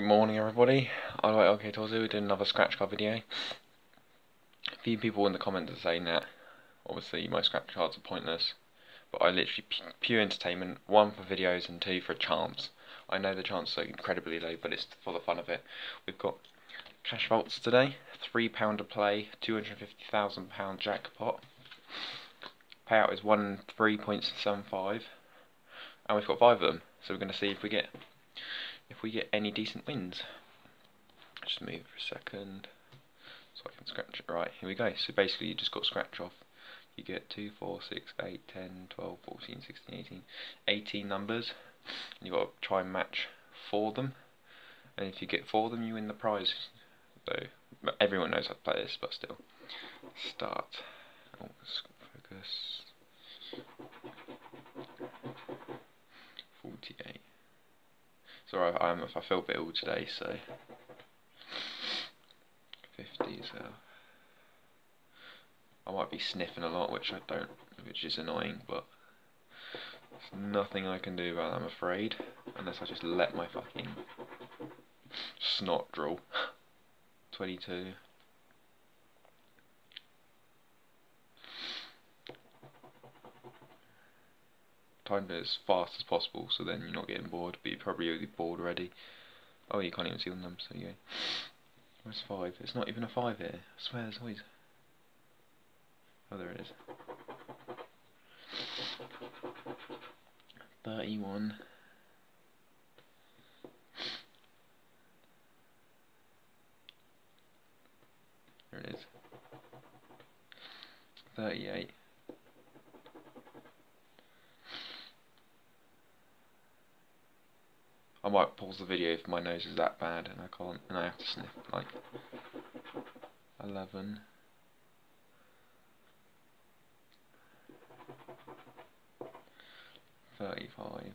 Good morning everybody, I like OK Tozu, we did another scratch card video. A few people in the comments are saying that obviously my scratch cards are pointless, but I literally pure entertainment, one for videos and two for a chance. I know the chances are incredibly low, but it's for the fun of it. We've got cash vaults today, £3 a play, £250,000 jackpot. Payout is 1 3.75, and we've got five of them, so we're going to see if we get if we get any decent wins. Just move for a second so I can scratch it. Right, here we go. So basically you just got scratch off. You get 2, 4, 6, 8, 10, 12, 14, 16, 18, 18 numbers. And you've got to try and match four of them. And if you get four of them, you win the prize. So everyone knows how to play this, but still. Start. Oh, focus. 48. Sorry, I'm, if I feel a bit ill today, so 50 so I might be sniffing a lot, which I don't, which is annoying, but there's nothing I can do about that, I'm afraid, unless I just let my fucking snot drool. 22. Time it as fast as possible so then you're not getting bored, but you're probably already bored already. Oh, you can't even see the numbers, so yeah. Where's 5? It's not even a 5 here. I swear there's always... Oh, there it is. 31. There it is. 38. I might pause the video if my nose is that bad and I can't and I have to sniff like 11 35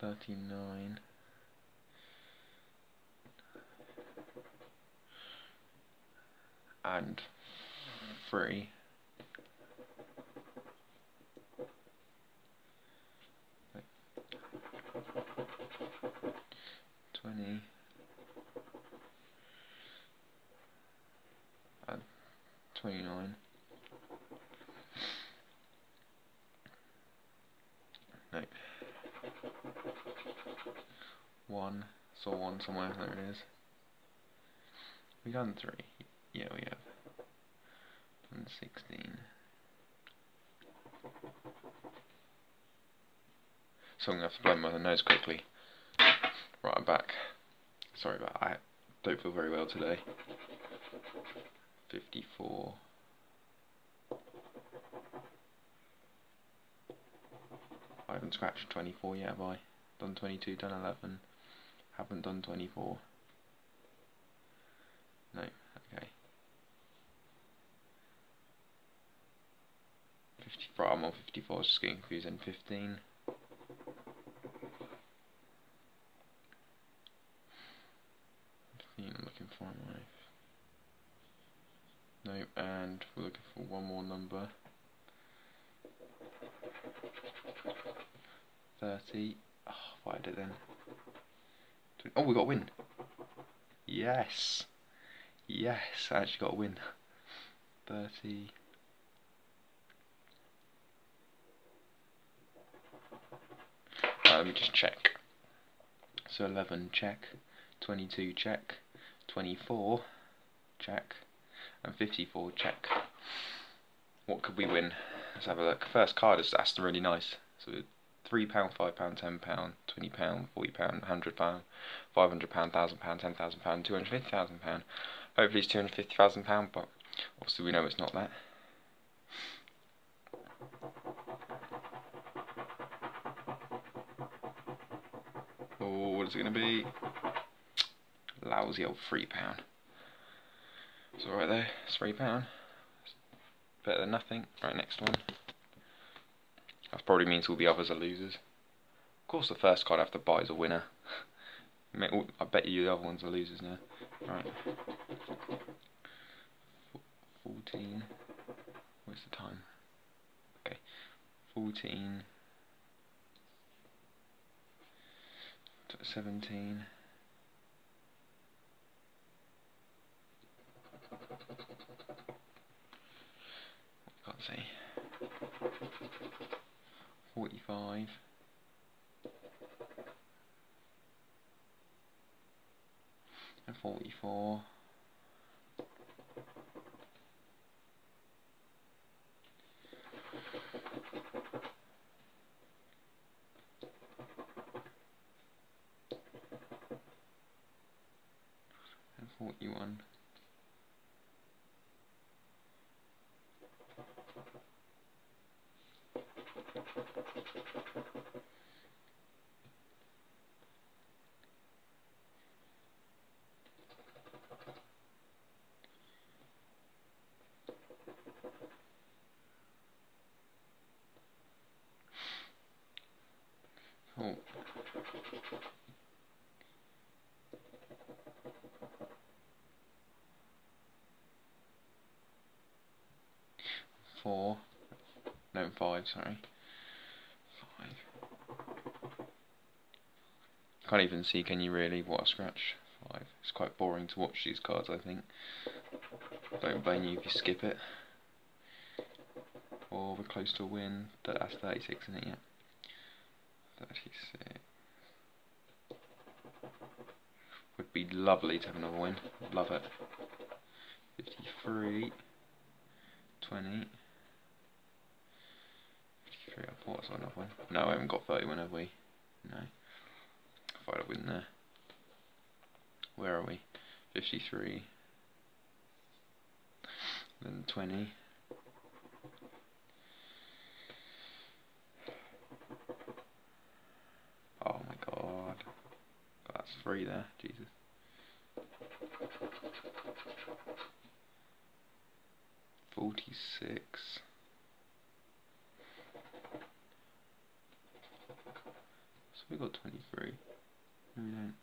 39 and free. Twenty and twenty nine. No. One, saw one somewhere, there it is. We done three. Yeah, we have. And 16. So I'm going to have to blow my nose quickly. Right, I'm back. Sorry about I don't feel very well today. 54. I haven't scratched 24 yet, have I? Done 22, done 11. Haven't done 24. No, okay. 54, I'm on 54, just getting confused, and 15. I'm looking for my... No, and we're looking for one more number. 30. Ah, oh, why did it then? Oh, we got a win. Yes. Yes, I actually got a win. 30. Uh, let me just check. So 11 check, 22 check, 24 check, and 54 check. What could we win? Let's have a look. First card is that's really nice. So three pound, five pound, ten pound, twenty pound, forty pound, hundred pound, five hundred pound, thousand pound, ten thousand pound, two hundred fifty thousand pound. Hopefully it's two hundred fifty thousand pound, but obviously we know it's not that. Oh, what is it going to be? Lousy old three pound. It's alright there, it's three pound. Better than nothing. Right, next one. That probably means all the others are losers. Of course the first card I have to buy is a winner. I bet you the other ones are losers now. Right. 14. What's the time? Okay, 14 17 can't see. 45 and 44 and 41 Oh. Four. No, five, sorry. Five. Can't even see, can you really, what a scratch? Five. It's quite boring to watch these cards, I think. Don't blame you if you skip it. Or we're close to a win. That's 36, isn't it? Yeah. 36. Would be lovely to have another win. Love it. 53. 20. 53, I thought I saw another one. No, I haven't got 31, have we? No. I thought I'd win there. Where are we? 53. Then 20. Oh three there, Jesus. Forty-six. So we got twenty-three. No, we don't.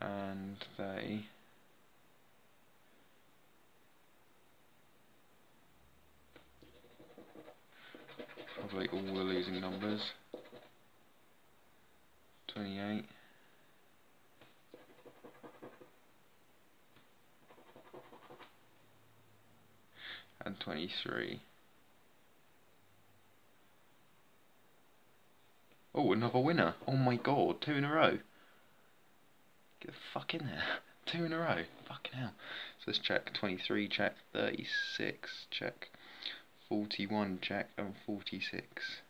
And they. Probably all the losing numbers. 28. and 23. Oh, another winner. Oh my god, two in a row. Get the fuck in there. Two in a row. Fucking hell. So let's check. 23 check, 36 check, 41 check, and 46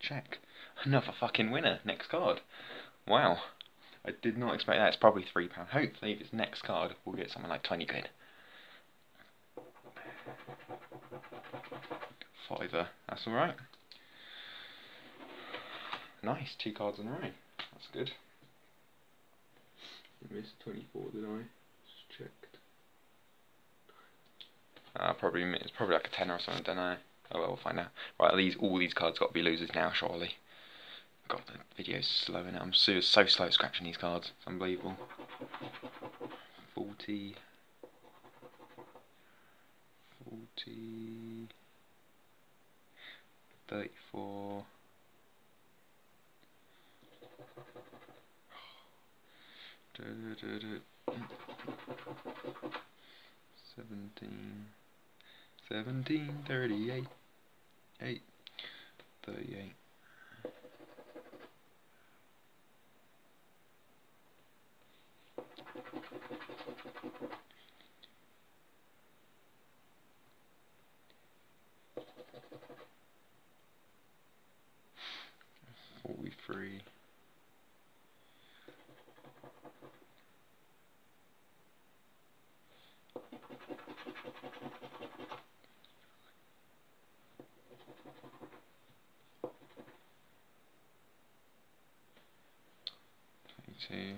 check. Another fucking winner. Next card. Wow. I did not expect that. It's probably £3. Hopefully, if it's next card, we'll get something like 20 quid. Fiver, that's alright. Nice, two cards in a row. That's good. I missed 24, did I? Just checked. Uh, probably it's probably like a 10 or something, don't know. Oh well, we'll find out. Right, these all these cards got to be losers now, surely. God, the video's slowing. I'm so, so slow at scratching these cards. It's unbelievable. 40. 40, 34, Seventeen, seventeen, thirty-eight, eight, thirty-eight. 43. Twenty-two.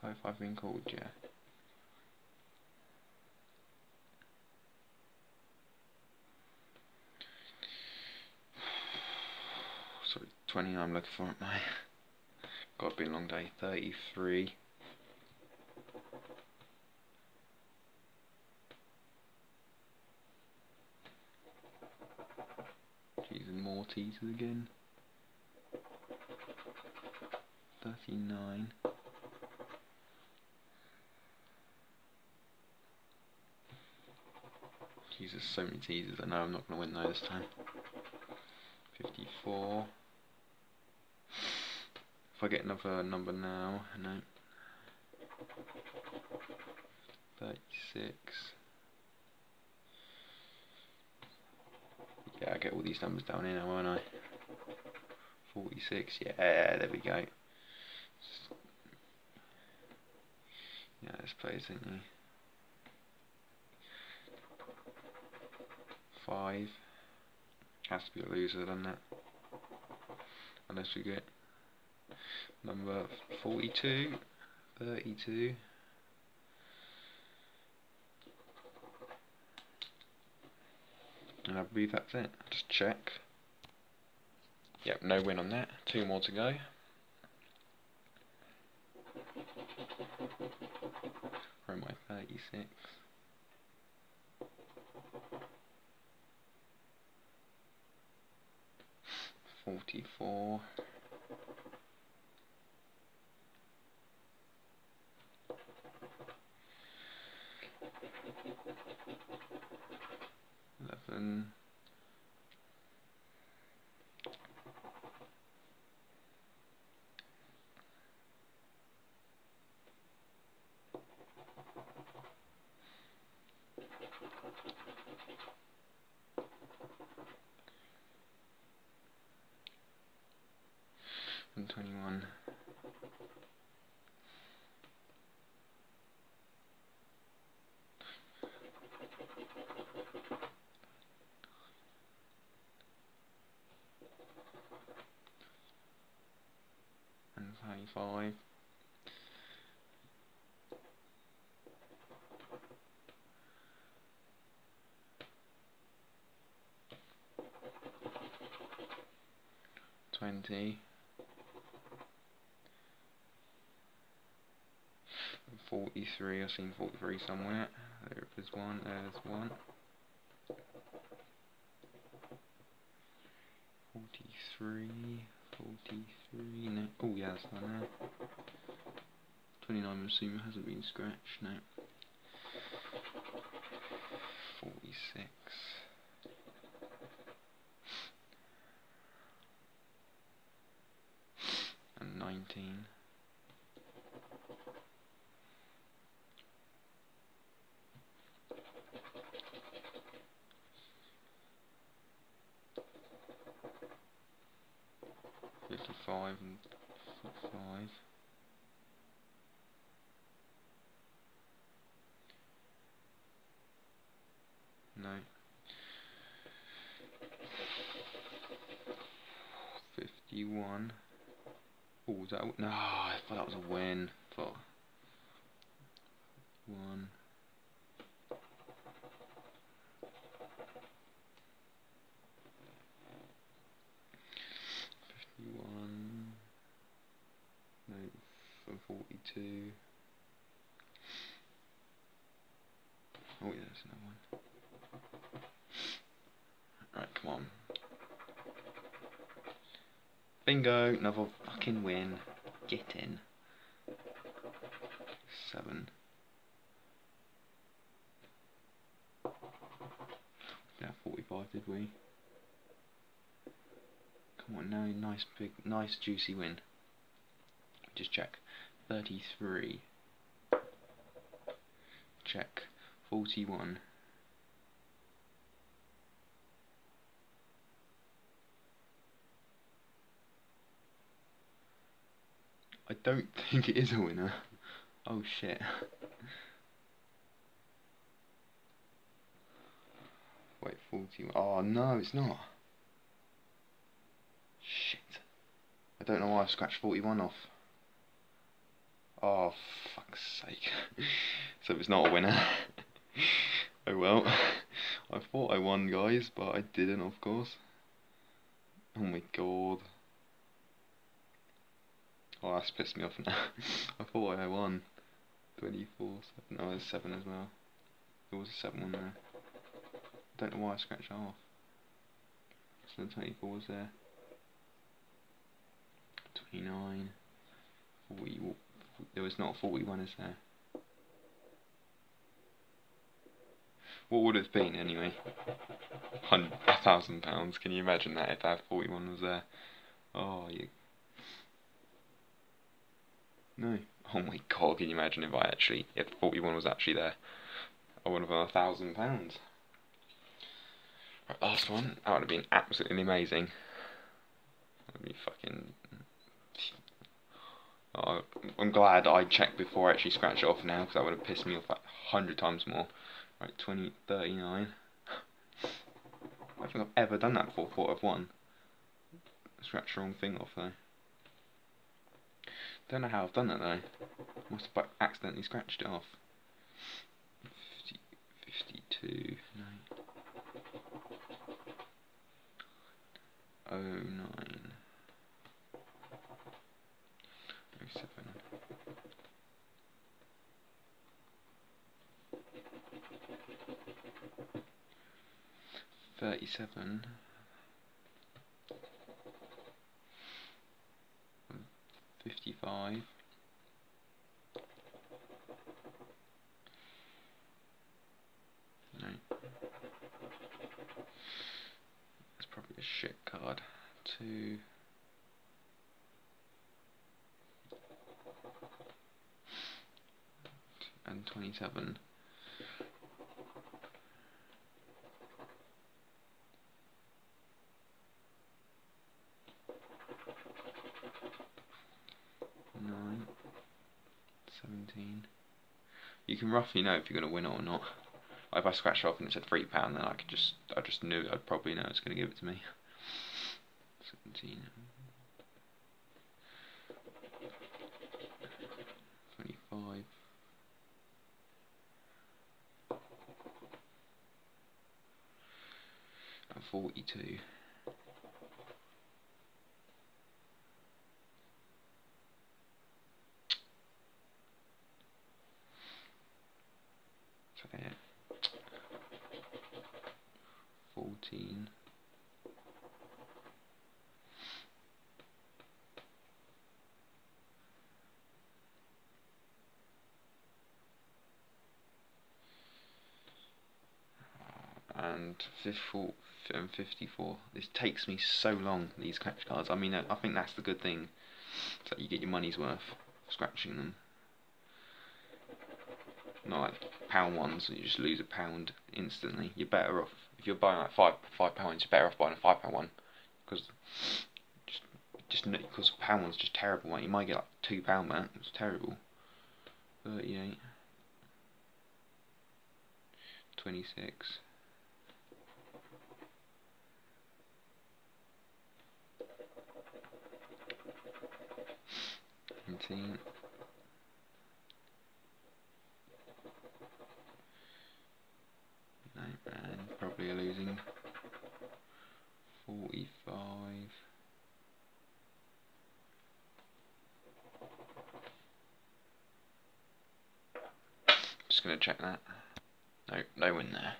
41 I've been called, yeah. Sorry, 20 I'm looking for it now. Got to be a long day. 33. Using more teasers again. 39. Jesus, so many teasers. I know I'm not going to win though this time. 54. If I get another number now, no. 36. Yeah, I get all these numbers down here now, won't I? 46, yeah, there we go. Yeah, let's play this, didn't Five. Has to be a loser, doesn't it? Unless we get number 42, 32. And I believe that's it. Just check. Yep, no win on that. Two more to go. I? 36. Forty-four. Eleven. And 21. And 35. Twenty. 43, I've seen 43 somewhere. There's one, there's one. 43, 43, no. Oh, yeah, that's not there. 29, I'm assuming, hasn't been scratched, no. 46. And 19. Fifty-five and five. No. Fifty-one. Oh, was that? A, no, I thought that was a win. Thought one. Fifty-one. No, for Oh yeah, there's another one. Right, come on. Bingo, another fucking win. Get in. Seven. Yeah, 45 did we? Come on now, nice big, nice juicy win. Just check. 33. Check. 41. I don't think it is a winner. Oh shit. Wait, 40. Oh no, it's not. Shit. I don't know why I scratched 41 off. Oh, fuck's sake. so it's not a winner. oh well. I thought I won, guys, but I didn't, of course. Oh my god. Oh, that's pissed me off now. I thought I won. 24, 7. Oh, there's 7 as well. There was a 7 one there. I don't know why I scratched off. So the 24 was there. 29. 40. There was not 41, is there? What would it have been anyway? A thousand pounds. Can you imagine that if that 41 was there? Oh, you. No. Oh my god, can you imagine if I actually, if 41 was actually there? I would have won a thousand pounds. Right, last one. That would have been absolutely amazing. That would be fucking. I'm glad I checked before I actually scratched it off now because that would have pissed me off like a hundred times more. Right, 20, 39. I don't think I've ever done that before. Thought I've won. Scratch the wrong thing off though. Don't know how I've done that though. Must have accidentally scratched it off. 50, 52, no. 09, 07. Thirty-seven. Fifty-five. No. That's probably a shit card. Two. And twenty-seven. Nine. Seventeen. You can roughly know if you're going to win it or not. If I scratched off and it said three pound, then I could just, I just knew, I'd probably know it's going to give it to me. Seventeen. Twenty-five. 42. And 54, and 54. This takes me so long, these scratch cards. I mean, I think that's the good thing. It's like you get your money's worth scratching them. Not like pound ones, you just lose a pound instantly. You're better off if you're buying like five five pounds. You're better off buying a five pound one because just just because pound one's just terrible. Mate. You might get like two pound back. It's terrible. Thirty eight. 26 Seventeen and probably losing 45 just going to check that. No, no win there.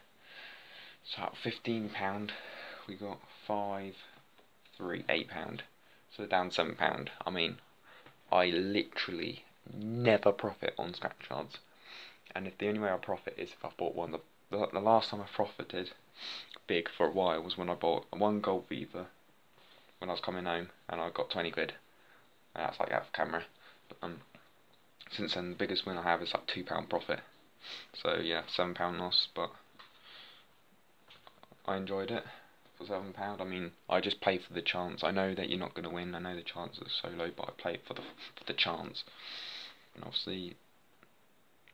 So at 15 pound we got 5 3 8 pound. So down 7 pound. I mean I literally never profit on scratch cards and if the only way I profit is if I bought one the the, the last time I profited big for a while was when I bought one Gold Fever when I was coming home and I got 20 quid. And that's like out of camera. But, um, since then, the biggest win I have is like £2 profit. So yeah, £7 loss, but I enjoyed it for £7. I mean, I just play for the chance. I know that you're not going to win. I know the chances are so low, but I play it for the, for the chance. And obviously,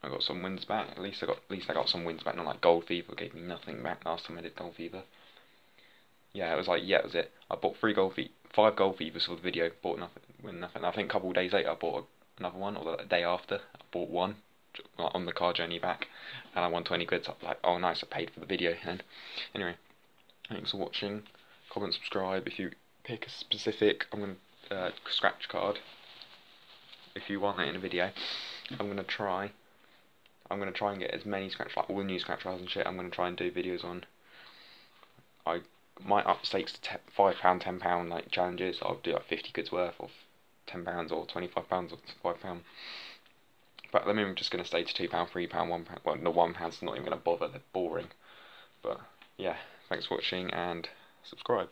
I got some wins back. At least I got at least I got some wins back. Not like Gold Fever gave me nothing back last time I did Gold Fever. Yeah, it was like yeah, it was it. I bought three Gold Fever, five Gold Fevers for the video. Bought nothing, win nothing. I think a couple of days later I bought another one, or the day after, I bought one on the car journey back, and I won 20 quid. So I'm like, oh nice, I paid for the video. And anyway, thanks for watching. Comment, subscribe. If you pick a specific, I'm gonna uh, scratch card. If you want that in a video, I'm gonna try. I'm gonna try and get as many scratch like all the new scratch cards and shit. I'm gonna try and do videos on. I might up stakes to five pound, ten pound like challenges. I'll do like fifty goods worth of ten pounds or twenty five pounds or five pound. But at the moment, I'm just going to stay to two pound, three pound, one pound. Well, the one pound's not even going to bother. They're boring. But yeah, thanks for watching and subscribe.